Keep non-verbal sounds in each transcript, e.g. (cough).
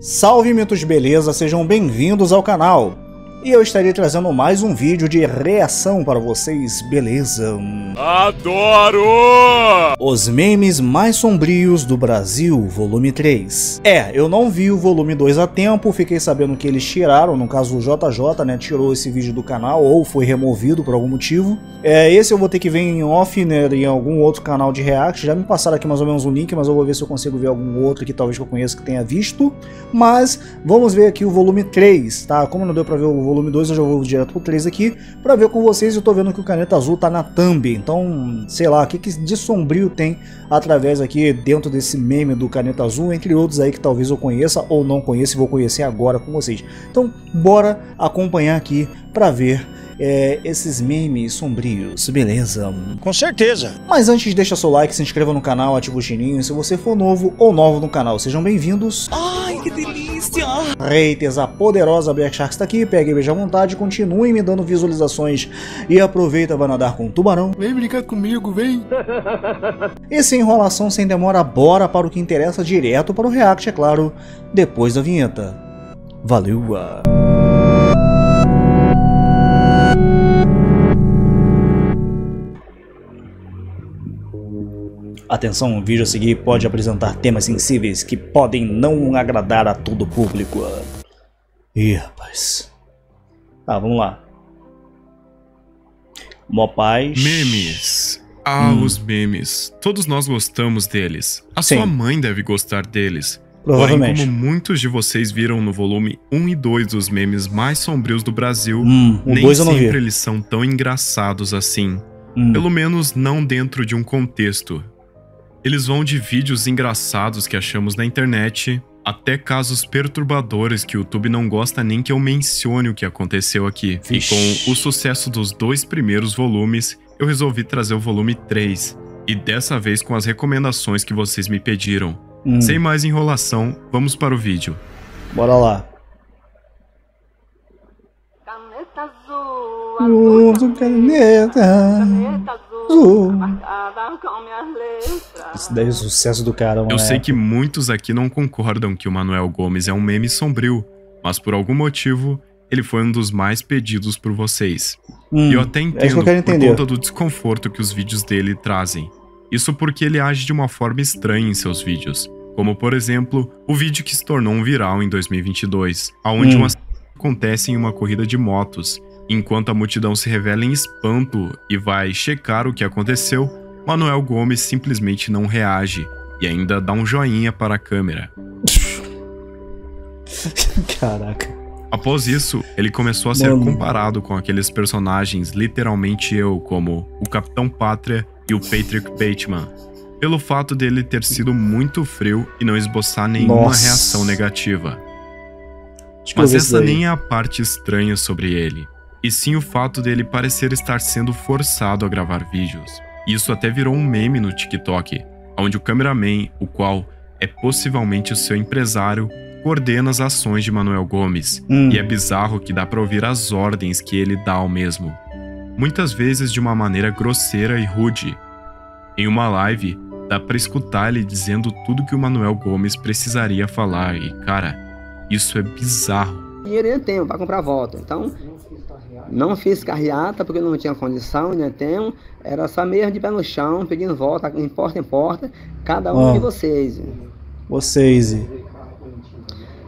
Salve mitos beleza, sejam bem-vindos ao canal. E eu estarei trazendo mais um vídeo de reação para vocês, beleza? Adoro! Os memes mais sombrios do Brasil, volume 3. É, eu não vi o volume 2 a tempo, fiquei sabendo que eles tiraram, no caso o JJ, né, tirou esse vídeo do canal ou foi removido por algum motivo. É, esse eu vou ter que ver em off, né, em algum outro canal de react. Já me passaram aqui mais ou menos um link, mas eu vou ver se eu consigo ver algum outro que talvez eu conheça que tenha visto. Mas vamos ver aqui o volume 3, tá? Como não deu pra ver o volume 2, eu já vou direto pro 3 aqui pra ver com vocês. Eu tô vendo que o Caneta Azul tá na thumb, então, sei lá, o que, que de sombrio tem através aqui dentro desse meme do Caneta Azul, entre outros aí que talvez eu conheça ou não conheça e vou conhecer agora com vocês. Então, bora acompanhar aqui pra ver é, esses memes sombrios, beleza? Com certeza. Mas antes deixa seu like, se inscreva no canal, ativa o sininho se você for novo ou novo no canal. Sejam bem-vindos. Ai, que delícia! Haters, a poderosa Black Shark está aqui, pegue e beija à vontade, continue me dando visualizações e aproveita para nadar com o tubarão. Vem brincar comigo, vem! (laughs) E sem enrolação, sem demora, bora para o que interessa direto para o react, é claro, depois da vinheta. Valeu! Atenção, o vídeo a seguir pode apresentar temas sensíveis que podem não agradar a todo público. Ih, rapaz. Tá, vamos lá. Mó paz. Memes. Ah, Hum. os memes. Todos nós gostamos deles. A Sim. sua mãe deve gostar deles. Porém, Provavelmente. como muitos de vocês viram no volume 1 e 2 dos memes mais sombrios do Brasil, Hum, o nem 2 eu não vi. sempre eles são tão engraçados assim. Hum. Pelo menos não dentro de um contexto. Eles vão de vídeos engraçados que achamos na internet até casos perturbadores que o YouTube não gosta nem que eu mencione o que aconteceu aqui. Vixe. E com o sucesso dos dois primeiros volumes, eu resolvi trazer o volume 3. E dessa vez com as recomendações que vocês me pediram. Hum, Sem mais enrolação, vamos para o vídeo. Bora lá. Caneta azul, Uso caneta caneta azul. Azul. Isso daí é sucesso do caramba. Eu sei que muitos aqui não concordam que o Manuel Gomes é um meme sombrio, mas por algum motivo ele foi um dos mais pedidos por vocês. Hum, E eu até é entendo eu por conta do desconforto que os vídeos dele trazem. Isso porque ele age de uma forma estranha em seus vídeos. Como, por exemplo, o vídeo que se tornou um viral em 2022, onde Hum. um acidente acontece em uma corrida de motos. Enquanto a multidão se revela em espanto e vai checar o que aconteceu, Manuel Gomes simplesmente não reage e ainda dá um joinha para a câmera. (laughs) Caraca. Após isso, ele começou a ser Mano. comparado com aqueles personagens literalmente eu, como o Capitão Pátria e o Patrick Bateman, pelo fato dele ter sido muito frio e não esboçar nenhuma Nossa. reação negativa. Mas essa nem é a parte estranha sobre ele, e sim o fato dele parecer estar sendo forçado a gravar vídeos. Isso até virou um meme no TikTok, onde o cameraman, o qual é possivelmente o seu empresário, coordena as ações de Manuel Gomes, Hum. e é bizarro que dá pra ouvir as ordens que ele dá ao mesmo. Muitas vezes de uma maneira grosseira e rude. Em uma live, dá pra escutar ele dizendo tudo que o Manuel Gomes precisaria falar, e cara, isso é bizarro. Dinheiro eu tenho para comprar voto. Então, não fiz carreata porque não tinha condição, ainda tenho. Era só mesmo de pé no chão, pedindo voto, em porta em porta, cada um Ah. de vocês. Vocês.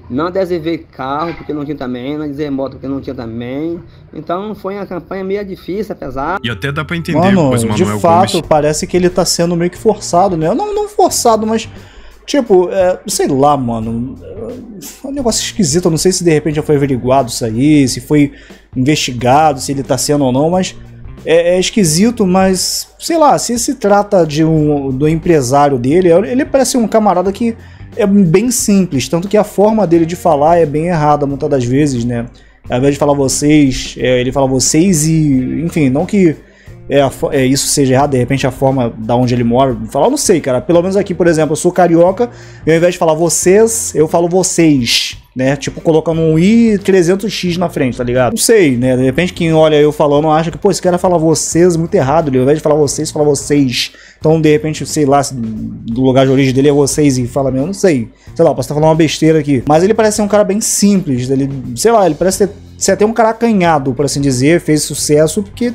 Não adesivei carro porque não tinha também, não adesivei moto porque não tinha também. Então, foi uma campanha meio difícil, apesar. E até dá pra entender, Mano, pois o de Manuel fato, Gomes parece que ele tá sendo meio que forçado, né? Não, não forçado, mas. Tipo, é, sei lá, mano. É um negócio esquisito. Eu não sei se de repente já foi averiguado isso aí, se foi investigado, se ele tá sendo ou não, mas. É, é esquisito, mas. Sei lá, se se trata de um, do empresário dele, ele parece um camarada que é bem simples. Tanto que a forma dele de falar é bem errada muitas das vezes, né? Ao invés de falar vocês, é, ele fala vocês e. Enfim, não que é, é, isso seja errado, de repente a forma da onde ele mora. Falar, eu não sei, cara. Pelo menos aqui, por exemplo, eu sou carioca, e ao invés de falar vocês, eu falo vocês, né? Tipo, colocando um i 300x na frente, tá ligado? Não sei, né? De repente quem olha eu falando acha que, pô, esse cara fala vocês muito errado. Ele, ao invés de falar vocês, fala vocês. Então, de repente, sei lá, se do lugar de origem dele é vocês e fala mesmo, não sei. Sei lá, posso estar falando uma besteira aqui. Mas ele parece ser um cara bem simples. Ele, sei lá, ele parece ser até um cara acanhado, por assim dizer, fez sucesso, porque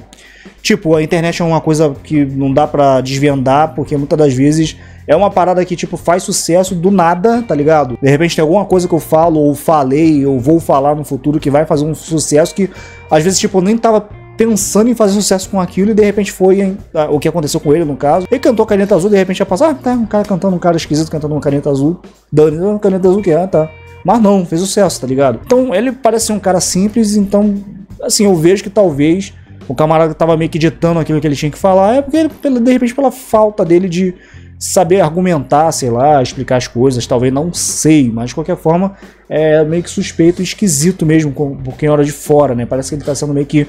Tipo, a internet é uma coisa que não dá pra desvendar, porque muitas das vezes é uma parada que, tipo, faz sucesso do nada, tá ligado? De repente tem alguma coisa que eu falo, ou falei, ou vou falar no futuro que vai fazer um sucesso que, às vezes, tipo, eu nem tava pensando em fazer sucesso com aquilo e de repente foi hein, ah, o que aconteceu com ele, no caso. Ele cantou Caneta Azul, de repente ia passar, ah, tá, um cara cantando, um cara esquisito cantando uma Caneta Azul. Dani, ah, Caneta Azul que é, tá. Mas não, fez sucesso, tá ligado? Então, ele parece ser um cara simples, então, assim, eu vejo que talvez o camarada tava meio que ditando aquilo que ele tinha que falar, é porque, ele, de repente, pela falta dele de saber argumentar, sei lá, explicar as coisas, talvez não sei, mas de qualquer forma é meio que suspeito e esquisito mesmo com- por quem olha de fora, né? Parece que ele tá sendo meio que.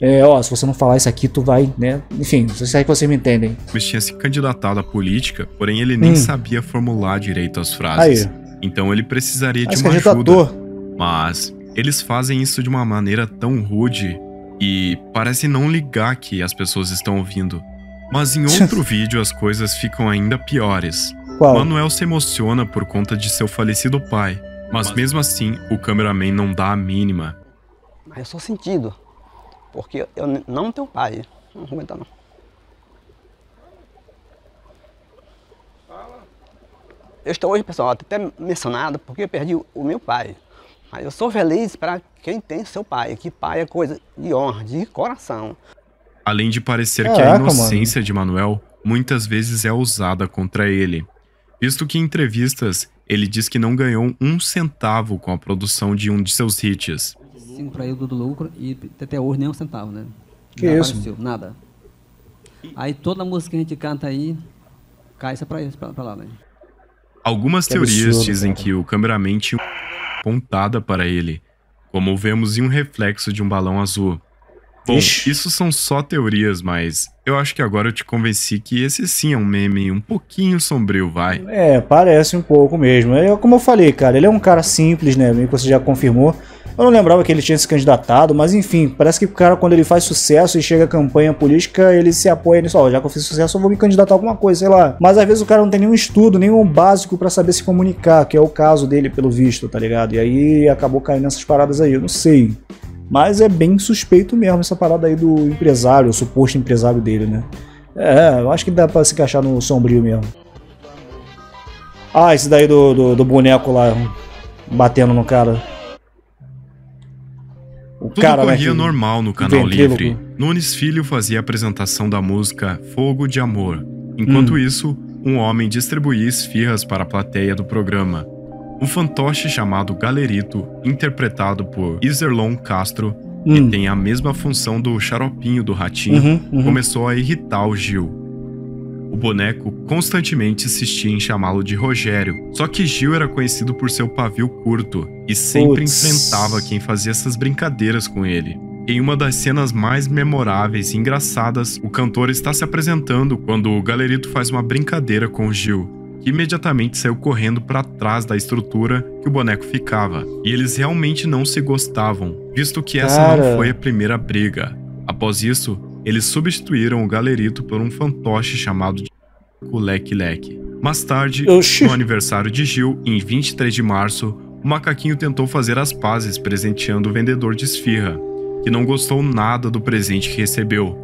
É, ó, se você não falar isso aqui, tu vai, né? Enfim, não sei se é que vocês me entendem. Gomes tinha se candidatado à política, porém ele nem Hum. sabia formular direito as frases. Aí, Então ele precisaria de uma gente ajuda. Mas eles fazem isso de uma maneira tão rude e parece não ligar que as pessoas estão ouvindo. Mas em outro (laughs) vídeo as coisas ficam ainda piores. Qual? Manuel se emociona por conta de seu falecido pai, mas mesmo assim o cameraman não dá a mínima. Mas eu sou sentido. Porque eu não tenho pai. Não vou aguentar não. Eu estou hoje, pessoal, até mencionado porque eu perdi o meu pai. Mas eu sou feliz para quem tem seu pai. Que pai é coisa de honra, de coração. Além de parecer que a Caraca, inocência de Manuel muitas vezes é usada contra ele, visto que em entrevistas ele diz que não ganhou um centavo com a produção de um de seus hits. Cinco pra ele do lucro e até hoje nem um centavo, né? Que Nada isso? apareceu, nada. Aí toda música que a gente canta aí, cai isso pra, eles, pra lá, né? Algumas Que teorias absurdo, dizem cara. que o cameraman tinha uma pontada para ele, como vemos em um reflexo de um balão azul. Bom, Ixi. isso são só teorias, mas eu acho que agora eu te convenci que esse sim é um meme um pouquinho sombrio, vai. É, parece um pouco mesmo. É como eu falei, cara, ele é um cara simples, né? Meio que você já confirmou. Eu não lembrava que ele tinha se candidatado, mas enfim, parece que o cara, quando ele faz sucesso e chega a campanha política, ele se apoia nisso. Ó, já que eu fiz sucesso, eu vou me candidatar a alguma coisa, sei lá. Mas às vezes o cara não tem nenhum estudo, nenhum básico pra saber se comunicar, que é o caso dele, pelo visto, tá ligado? E aí acabou caindo nessas paradas aí, eu não sei. Mas é bem suspeito mesmo essa parada aí do empresário, o suposto empresário dele, né? É, eu acho que dá pra se encaixar no sombrio mesmo. Ah, esse daí do, do, do boneco lá batendo no cara. O Tudo cara, corria que- normal no canal livre. Nunes Filho fazia a apresentação da música Fogo de Amor. Enquanto Hum. isso, um homem distribuía esfirras para a plateia do programa. Um fantoche chamado Galerito, interpretado por Iserlon Castro, que Hum. tem a mesma função do xaropinho do ratinho, Uhum, uhum. começou a irritar o Gil. O boneco constantemente insistia em chamá-lo de Rogério, só que Gil era conhecido por seu pavio curto e sempre Putz. enfrentava quem fazia essas brincadeiras com ele. Em uma das cenas mais memoráveis e engraçadas, o cantor está se apresentando quando o galerito faz uma brincadeira com Gil, que imediatamente saiu correndo para trás da estrutura que o boneco ficava. E eles realmente não se gostavam, visto que essa Cara. não foi a primeira briga. Após isso, eles substituíram o galerito por um fantoche chamado de Leque Leque. Mais tarde, Oxi. no aniversário de Gil, em 23 de março, o macaquinho tentou fazer as pazes presenteando o vendedor de esfirra, que não gostou nada do presente que recebeu.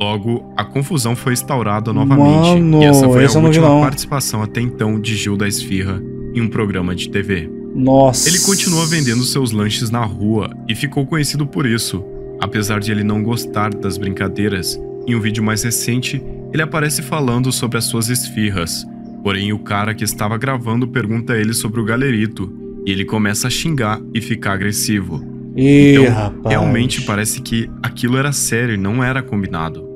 Logo, a confusão foi instaurada novamente, Mano, e essa foi a não última não. participação até então de Gil da Esfirra em um programa de TV. Nossa. Ele continua vendendo seus lanches na rua e ficou conhecido por isso. Apesar de ele não gostar das brincadeiras, em um vídeo mais recente, ele aparece falando sobre as suas esfirras. Porém, o cara que estava gravando pergunta a ele sobre o galerito e ele começa a xingar e ficar agressivo. Ih, Então, rapaz. realmente parece que aquilo era sério e não era combinado.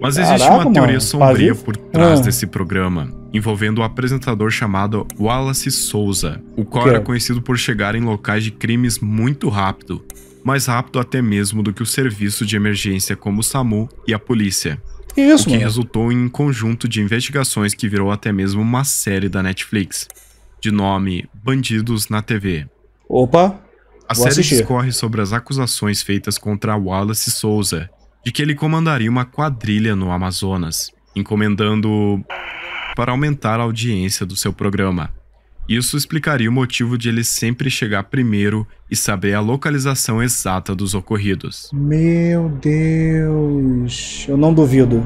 Mas existe Caraca, uma teoria mano, sombria pavio- por trás Ah. desse programa, envolvendo o apresentador chamado Wallace Souza, o qual Que era é? conhecido por chegar em locais de crimes muito rápido. Mais rápido até mesmo do que o serviço de emergência como o SAMU e a polícia. Isso, o que mano. resultou em um conjunto de investigações que virou até mesmo uma série da Netflix, de nome Bandidos na TV. Opa, A série assistir. discorre sobre as acusações feitas contra Wallace Souza de que ele comandaria uma quadrilha no Amazonas, encomendando para aumentar a audiência do seu programa. Isso explicaria o motivo de ele sempre chegar primeiro e saber a localização exata dos ocorridos. Meu Deus. Eu não duvido.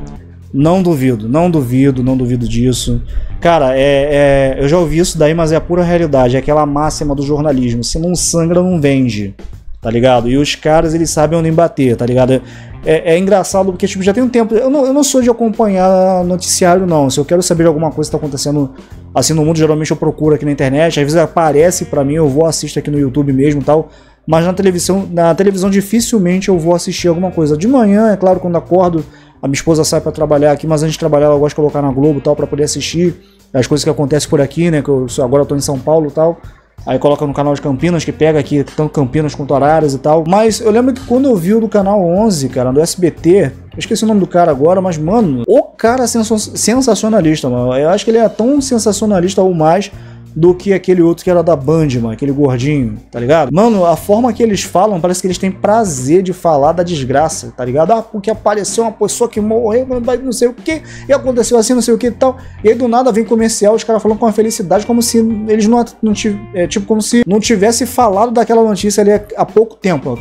Não duvido, não duvido, não duvido disso. Cara, é, é- eu já ouvi isso daí, mas é a pura realidade. É aquela máxima do jornalismo. Se não sangra, não vende. Tá ligado? E os caras, eles sabem onde bater, tá ligado? É, é engraçado porque, tipo, já tem um tempo. Eu não, eu não sou de acompanhar noticiário, não. Se eu quero saber de alguma coisa que tá acontecendo assim no mundo, geralmente eu procuro aqui na internet. Às vezes aparece pra mim, eu vou assistir aqui no YouTube mesmo tal. Mas na televisão, na televisão dificilmente eu vou assistir alguma coisa. De manhã, é claro, quando acordo, a minha esposa sai pra trabalhar aqui, mas antes de trabalhar ela gosta de colocar na Globo tal pra poder assistir as coisas que acontecem por aqui, né? Que eu agora eu tô em São Paulo tal. Aí coloca no canal de Campinas, que pega aqui tanto Campinas quanto Araras e tal. Mas eu lembro que quando eu vi o do canal 11, cara, do SBT, eu esqueci o nome do cara agora, mas, mano, o cara sensa- sensacionalista, mano. Eu acho que ele é tão sensacionalista ou mais do que aquele outro que era da Band, mano, aquele gordinho, tá ligado? Mano, a forma que eles falam, parece que eles têm prazer de falar da desgraça, tá ligado? Ah, porque apareceu uma pessoa que morreu, não sei o que, e aconteceu assim, não sei o que e tal. E aí do nada vem comercial, os caras falando com uma felicidade, como se eles não, não é, tipo, como se não tivesse falado daquela notícia ali há pouco tempo.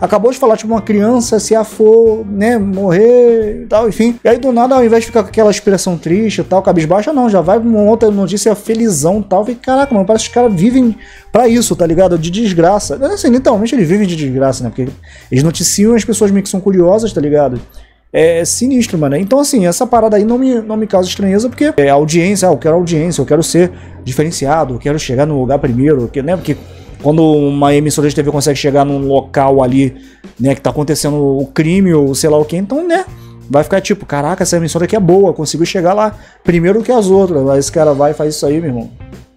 Acabou de falar, tipo, uma criança se afou, né, morrer e tal, enfim. E aí do nada, ao invés de ficar com aquela expressão triste e tal, cabisbaixa, não, já vai uma outra notícia felizão tal. Falei, caraca, mano, parece que os caras vivem pra isso, tá ligado? De desgraça. Assim, literalmente eles vivem de desgraça, né? Porque eles noticiam as pessoas meio que são curiosas, tá ligado? É sinistro, mano. Então, assim, essa parada aí não me, não me causa estranheza, porque é audiência, ah, eu quero audiência, eu quero ser diferenciado, eu quero chegar no lugar primeiro, que, né? Porque quando uma emissora de TV consegue chegar num local ali, né, que tá acontecendo o crime ou sei lá o que, então, né? Vai ficar tipo, caraca, essa emissora aqui é boa, conseguiu chegar lá primeiro que as outras. Aí esse cara vai e faz isso aí, meu irmão.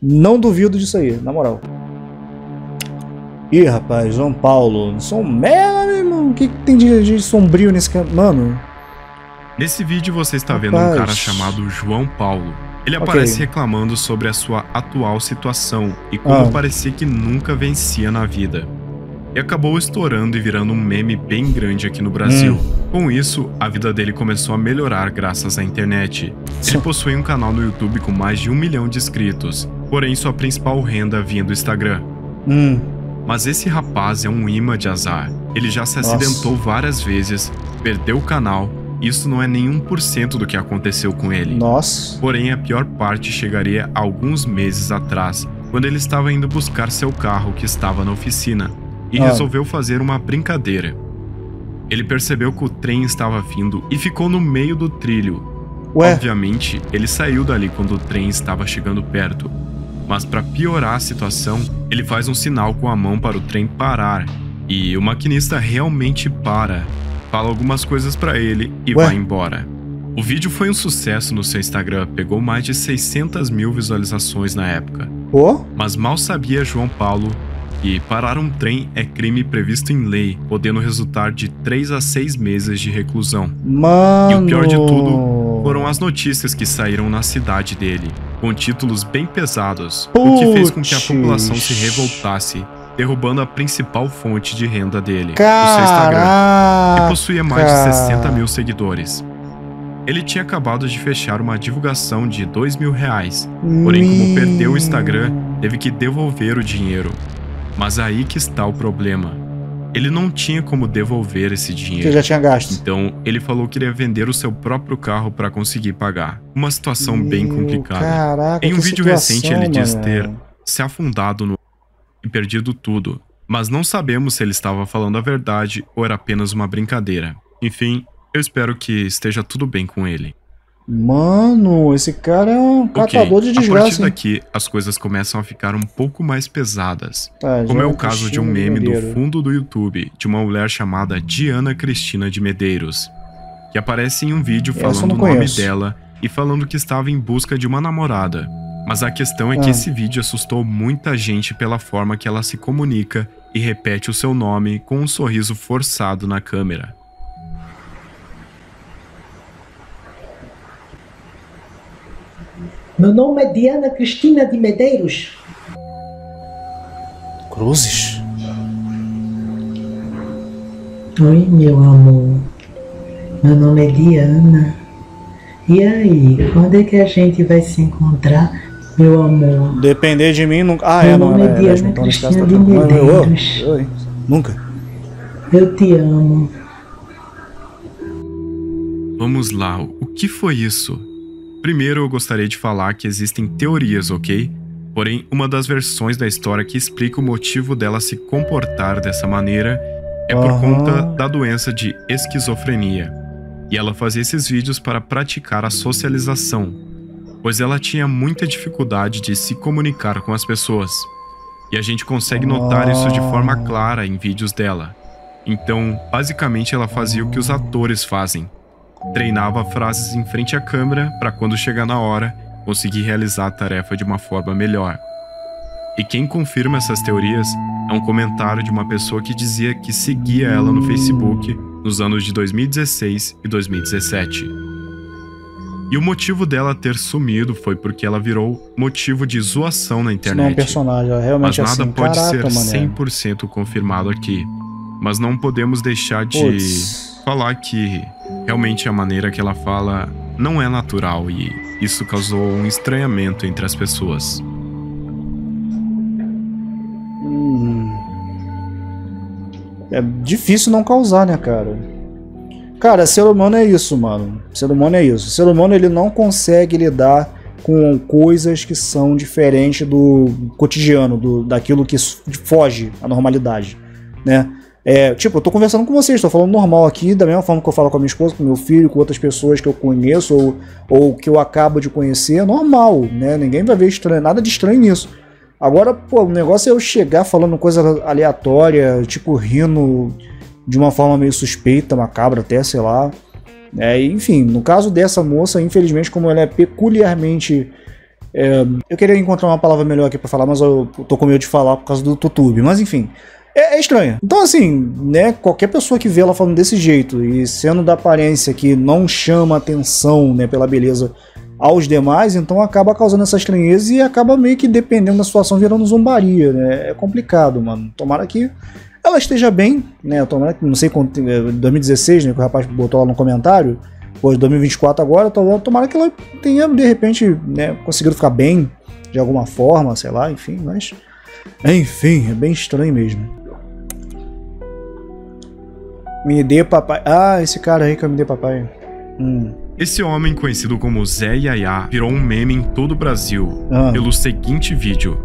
Não duvido disso aí, na moral. Ih, rapaz, João Paulo, sou merda, meu irmão. O que, que tem de, de sombrio nesse? Mano, Nesse vídeo você está vendo um Rapaz. cara chamado João Paulo. Ele Ok. aparece reclamando sobre a sua atual situação e como Ah. parecia que nunca vencia na vida. E acabou estourando e virando um meme bem grande aqui no Brasil. Hum. Com isso, a vida dele começou a melhorar graças à internet. Ele possui um canal no YouTube com mais de um milhão de inscritos, porém sua principal renda vinha do Instagram. hum, Mas esse rapaz é um imã de azar. Ele já se Nossa. acidentou várias vezes, perdeu o canal. Isso não é nem 1% do que aconteceu com ele. nossa. Porém, a pior parte chegaria alguns meses atrás, quando ele estava indo buscar seu carro que estava na oficina e Ah. resolveu fazer uma brincadeira. Ele percebeu que o trem estava vindo e ficou no meio do trilho. Ué, Obviamente, ele saiu dali quando o trem estava chegando perto. Mas para piorar a situação, ele faz um sinal com a mão para o trem parar. E o maquinista realmente para, fala algumas coisas para ele e Ué? vai embora. O vídeo foi um sucesso no seu Instagram, pegou mais de 600 mil visualizações na época. pô, Mas mal sabia João Paulo que parar um trem é crime previsto em lei, podendo resultar de 3 a 6 meses de reclusão. mano. E o pior de tudo foram as notícias que saíram na cidade dele, com títulos bem pesados, o que fez com que a população se revoltasse, derrubando a principal fonte de renda dele, o seu Instagram, que Caraca. possuía mais de 60 mil seguidores. Ele tinha acabado de fechar uma divulgação de 2 mil reais, porém, como perdeu o Instagram, teve que devolver o dinheiro. Mas aí que está o problema. Ele não tinha como devolver esse Que dinheiro. já tinha gasto. Então, ele falou que iria vender o seu próprio carro para conseguir pagar. Uma situação bem Meu, complicada. Caraca, Em um que vídeo situação, recente, ele diz mano. ter se afundado no e perdido tudo. Mas não sabemos se ele estava falando a verdade ou era apenas uma brincadeira. Enfim, eu espero que esteja tudo bem com ele. Mano, esse cara é um catador de a desgraça. partir hein? daqui, as coisas começam a ficar um pouco mais pesadas. Tá, Como já é o caso de um meme do fundo do YouTube de uma mulher chamada Diana Cristina de Medeiros, que aparece em um vídeo falando o nome dela e falando que estava em busca de uma namorada. Mas a questão é que Ah. esse vídeo assustou muita gente pela forma que ela se comunica e repete o seu nome com um sorriso forçado na câmera. Meu nome é Diana Cristina de Medeiros. Cruzes? Oi, meu amor. Meu nome é Diana. E aí, quando é que a gente vai se encontrar, meu amor? Depender de mim nunca. Ah, Meu é, não, nome é, é é, Diana tá Cristina de Medeiros. oi. Nunca. Eu te amo. Vamos lá, o que foi isso? Primeiro eu gostaria de falar que existem teorias, ok? Porém, uma das versões da história que explica o motivo dela se comportar dessa maneira é por Aham. conta da doença de esquizofrenia. E ela fazia esses vídeos para praticar a socialização, pois ela tinha muita dificuldade de se comunicar com as pessoas. E a gente consegue notar isso de forma Ah. clara em vídeos dela. Então, basicamente, ela fazia o que os atores fazem treinava frases em frente à câmera para quando chegar na hora conseguir realizar a tarefa de uma forma melhor. E quem confirma essas teorias é um comentário de uma pessoa que dizia que seguia ela no Facebook nos anos de 2016 e 2017. E o motivo dela ter sumido foi porque ela virou motivo de zoação na Isso não é um internet. personagem, é Mas realmente nada assim. pode Caraca, ser mané. 100% confirmado aqui. Mas não podemos deixar de Putz. Falar que realmente a maneira que ela fala não é natural e isso causou um estranhamento entre as pessoas. Hum. É difícil não causar, né, cara? Cara, ser humano é isso, mano. Ser humano é isso. Ser humano ele não consegue lidar com coisas que são diferentes do cotidiano, do, daquilo que foge à normalidade, né? É, tipo, eu tô conversando com vocês, tô falando normal aqui, da mesma forma que eu falo com a minha esposa, com meu filho, com outras pessoas que eu conheço ou, ou que eu acabo de conhecer, é normal, né? Ninguém vai ver estranho, nada de estranho nisso. Agora, pô, o negócio é eu chegar falando coisa aleatória, tipo, rindo de uma forma meio suspeita, macabra até, sei lá. É, enfim, no caso dessa moça, infelizmente, como ela é peculiarmente. é, eu queria encontrar uma palavra melhor aqui pra falar, mas eu tô com medo de falar por causa do YouTube. Mas enfim, é, é estranha. Então, assim, né, qualquer pessoa que vê ela falando desse jeito e sendo da aparência que não chama atenção, né, pela beleza aos demais, então acaba causando essa estranheza e acaba meio que dependendo da situação virando zombaria, né? É complicado, mano. Tomara que ela esteja bem, né? Tomara que, não sei quanto, é, 2016, né, que o rapaz botou lá no comentário, hoje 2024 agora, to- tomara que ela tenha de repente, né, conseguido ficar bem de alguma forma, sei lá, enfim, mas enfim, é bem estranho mesmo. Me dê papai. Ah, esse cara aí que eu me dê papai. Hum. Esse homem, conhecido como Zé Yaya, virou um meme em todo o Brasil Ah. pelo seguinte vídeo.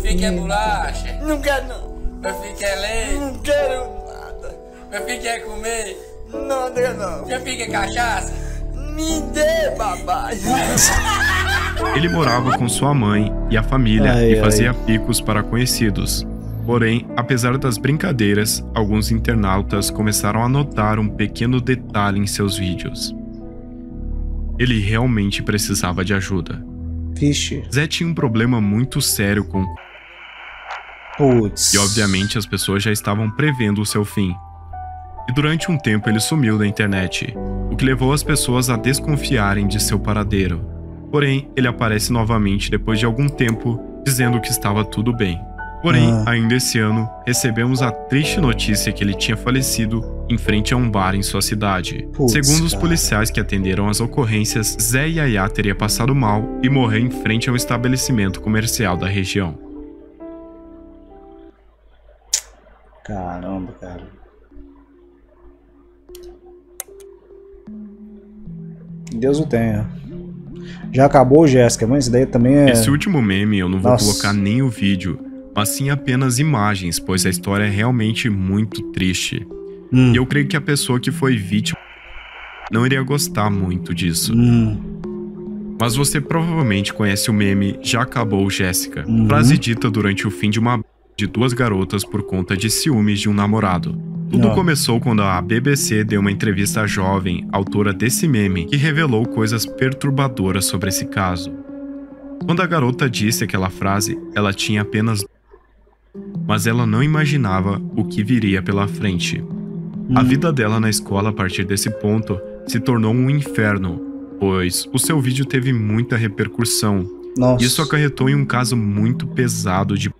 Fique é bolacha. Não quero não. Meu filho quer leite. Não quero nada. Meu filho quer comer. Não, não, não. Meu filho quer cachaça. Me dê, papai. Ele morava com sua mãe e a família Ai, e ai. fazia picos para conhecidos. Porém, apesar das brincadeiras, alguns internautas começaram a notar um pequeno detalhe em seus vídeos. Ele realmente precisava de ajuda. Vixe. Zé tinha um problema muito sério com Putz. e obviamente as pessoas já estavam prevendo o seu fim. E durante um tempo ele sumiu da internet, o que levou as pessoas a desconfiarem de seu paradeiro. Porém, ele aparece novamente depois de algum tempo, dizendo que estava tudo bem. Porém, Ah. ainda esse ano, recebemos a triste notícia que ele tinha falecido em frente a um bar em sua cidade. Putz, Segundo os policiais que atenderam as ocorrências, Zé Yaya teria passado mal e morreu em frente a um estabelecimento comercial da região. Caramba, cara. Deus o tenha. Já acabou, Jéssica, mas isso daí também é. Esse último meme eu não vou Nossa. colocar nem o vídeo, mas sim apenas imagens, pois a história é realmente muito triste. Hum, E eu creio que a pessoa que foi vítima não iria gostar muito disso. hum, Mas você provavelmente conhece o meme Já acabou, Jéssica. Uhum. Frase dita durante o fim de uma de duas garotas por conta de ciúmes de um namorado. Tudo Ah. começou quando a BBC deu uma entrevista à jovem, autora desse meme, que revelou coisas perturbadoras sobre esse caso. Quando a garota disse aquela frase, ela tinha apenas. Mas ela não imaginava o que viria pela frente. A vida dela na escola a partir desse ponto se tornou um inferno, pois o seu vídeo teve muita repercussão. Nossa. Isso acarretou em um caso muito pesado de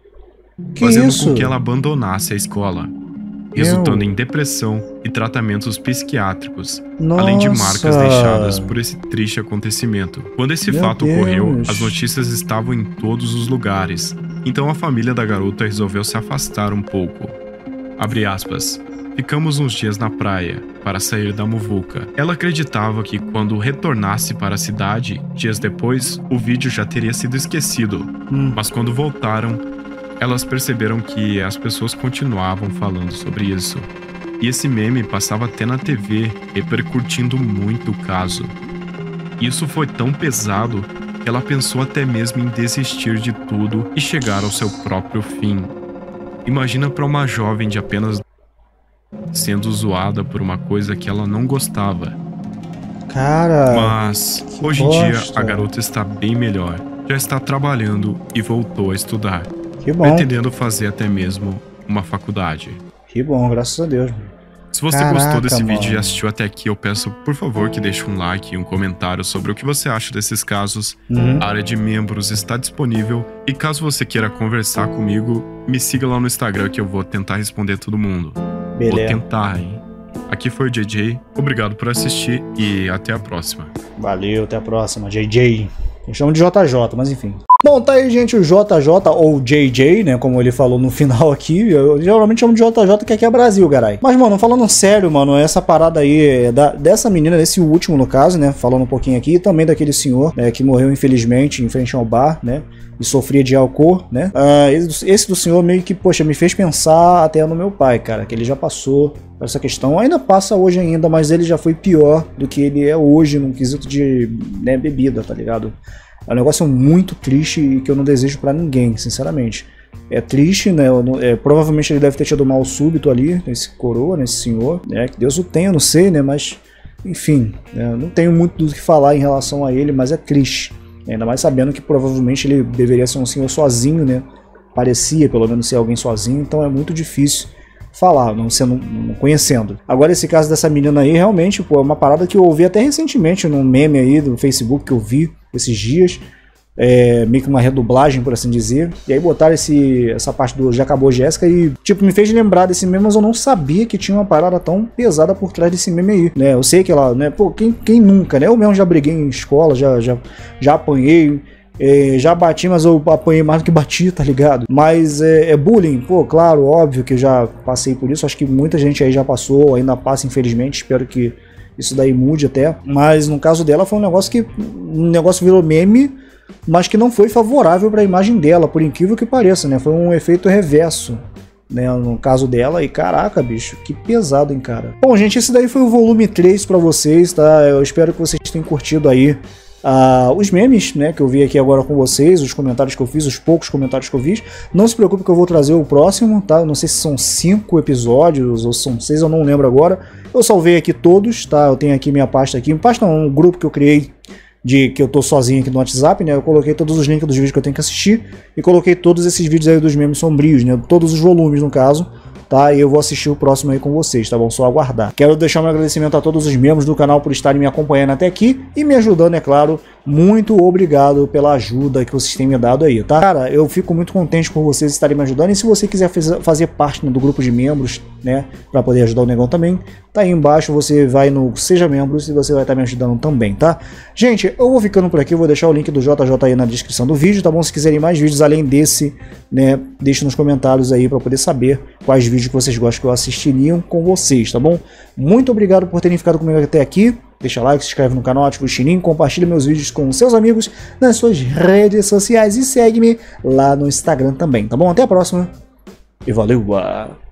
Que fazendo isso? com que ela abandonasse a escola, resultando em depressão e tratamentos psiquiátricos, além de marcas Nossa. deixadas por esse triste acontecimento. Quando esse Meu fato ocorreu, Deus. as notícias estavam em todos os lugares, então a família da garota resolveu se afastar um pouco. Abre aspas. Ficamos uns dias na praia para sair da muvuca. Ela acreditava que quando retornasse para a cidade, dias depois, o vídeo já teria sido esquecido. Hum. Mas quando voltaram, elas perceberam que as pessoas continuavam falando sobre isso. E esse meme passava até na TV, repercutindo muito o caso. Isso foi tão pesado ela pensou até mesmo em desistir de tudo e chegar ao seu próprio fim. Imagina para uma jovem de apenas sendo zoada por uma coisa que ela não gostava. Cara. Mas hoje em dia a garota está bem melhor. Já está trabalhando e voltou a estudar, Que bom. pretendendo fazer até mesmo uma faculdade. Que bom, graças a Deus. Se você Caraca, gostou desse vídeo e mano. assistiu até aqui, eu peço por favor que deixe um like e um comentário sobre o que você acha desses casos. Uhum. A área de membros está disponível e caso você queira conversar comigo, me siga lá no Instagram que eu vou tentar responder todo mundo. Vou Beleza. tentar, hein? Aqui foi o JJ, obrigado por assistir e até a próxima. Valeu, até a próxima. JJ. Eu chamo de JJ, mas enfim. Bom, tá aí, gente, o JJ ou JJ, né? Como ele falou no (laughs) final aqui. Eu geralmente chamo de JJ, que aqui é Brasil, carai. Mas, mano, falando sério, mano, essa parada aí é da, dessa menina, desse último, no caso, né? Falando um pouquinho aqui, e também daquele senhor, né? Que morreu, infelizmente, em frente ao bar, né? E sofria de álcool, né? Ah, esse, esse do senhor meio que, poxa, me fez pensar até no meu pai, cara, que ele já passou essa questão. Ainda passa hoje ainda, mas ele já foi pior do que ele é hoje num quesito de né, bebida, tá ligado? É um negócio muito triste e que eu não desejo pra ninguém, sinceramente. É triste, né? é, provavelmente ele deve ter tido mal súbito ali, nesse coroa, nesse senhor, né? Que Deus o tenha, não sei, né? Mas, enfim, né, não tenho muito do que falar em relação a ele, mas é triste. Ainda mais sabendo que provavelmente ele deveria ser um senhor sozinho, né? Parecia pelo menos ser alguém sozinho, então é muito difícil falar, não sendo não conhecendo. Agora esse caso dessa menina aí realmente, pô, é uma parada que eu ouvi até recentemente num meme aí do Facebook que eu vi esses dias, é, meio que uma redublagem, por assim dizer. E aí botaram esse, essa parte do Já Acabou Jéssica e, tipo, me fez lembrar desse meme, mas eu não sabia que tinha uma parada tão pesada por trás desse meme aí, né? Eu sei que ela, né, pô, quem, quem nunca, né? Eu mesmo já briguei em escola, já, já, já apanhei, é, já bati, mas eu apanhei mais do que bati, tá ligado? Mas é, é bullying, pô, claro, óbvio que já passei por isso. Acho que muita gente aí já passou, ainda passa, infelizmente. Espero que isso daí mude até. Mas no caso dela foi um negócio que. Um negócio virou meme, mas que não foi favorável para a imagem dela, por incrível que pareça, né? Foi um efeito reverso. Né, no caso dela, e caraca, bicho, que pesado, hein, cara. Bom, gente, esse daí foi o volume 3 pra vocês, tá? Eu espero que vocês tenham curtido aí ah, os memes, né, que eu vi aqui agora com vocês, os comentários que eu fiz, os poucos comentários que eu fiz. Não se preocupe que eu vou trazer o próximo, tá? Eu não sei se são cinco episódios ou são seis, eu não lembro agora. Eu salvei aqui todos, tá? Eu tenho aqui minha pasta aqui, pasta não, um grupo que eu criei de que eu tô sozinho aqui no WhatsApp, né? Eu coloquei todos os links dos vídeos que eu tenho que assistir e coloquei todos esses vídeos aí dos memes sombrios, né? Todos os volumes, no caso tá? E eu vou assistir o próximo aí com vocês, tá bom? Só aguardar. Quero deixar um agradecimento a todos os membros do canal por estarem me acompanhando até aqui e me ajudando, é claro. Muito obrigado pela ajuda que vocês têm me dado aí, tá? Cara, eu fico muito contente por vocês estarem me ajudando e se você quiser fazer parte do grupo de membros, né, para poder ajudar o Negão também, tá aí embaixo, você vai no Seja Membros e você vai estar me ajudando também, tá? Gente, eu vou ficando por aqui, vou deixar o link do JJ aí na descrição do vídeo, tá bom? Se quiserem mais vídeos além desse, né, deixe nos comentários aí para poder saber quais vídeos que vocês gostam que eu assistiriam com vocês, tá bom? Muito obrigado por terem ficado comigo até aqui. Deixa like, se inscreve no canal, ativa o sininho, compartilha meus vídeos com seus amigos nas suas redes sociais e segue-me lá no Instagram também, tá bom? Até a próxima e valeu!